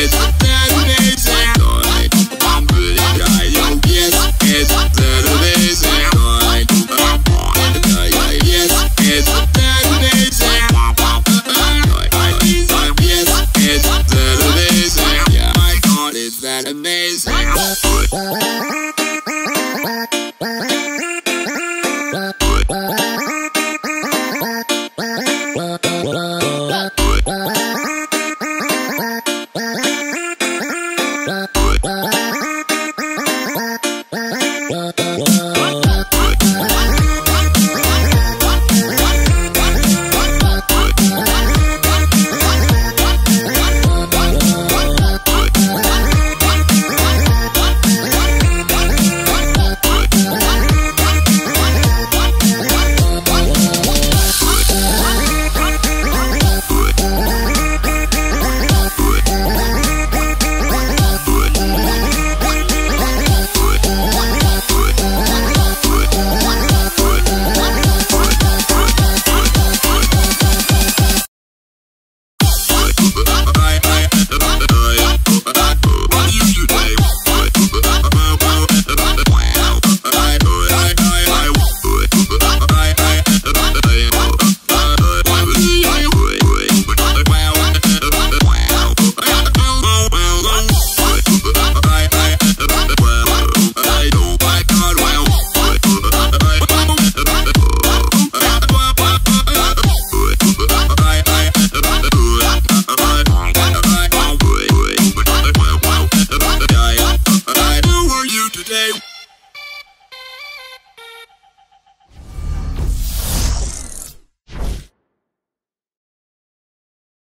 it. You